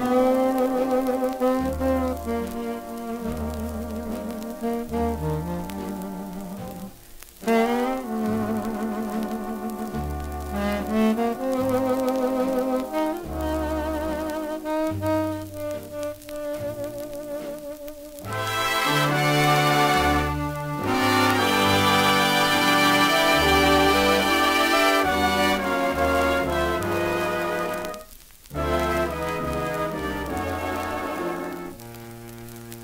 Mm-hmm.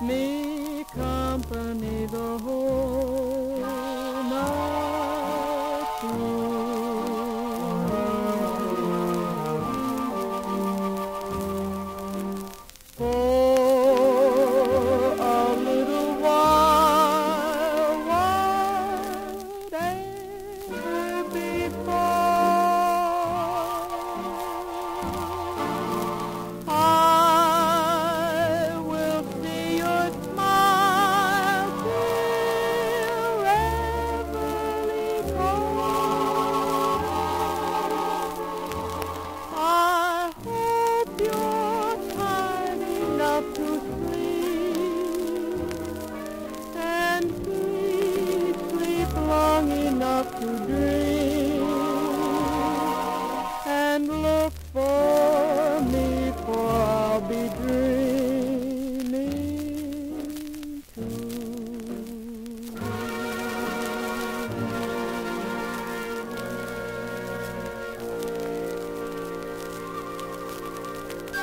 me company.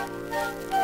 Música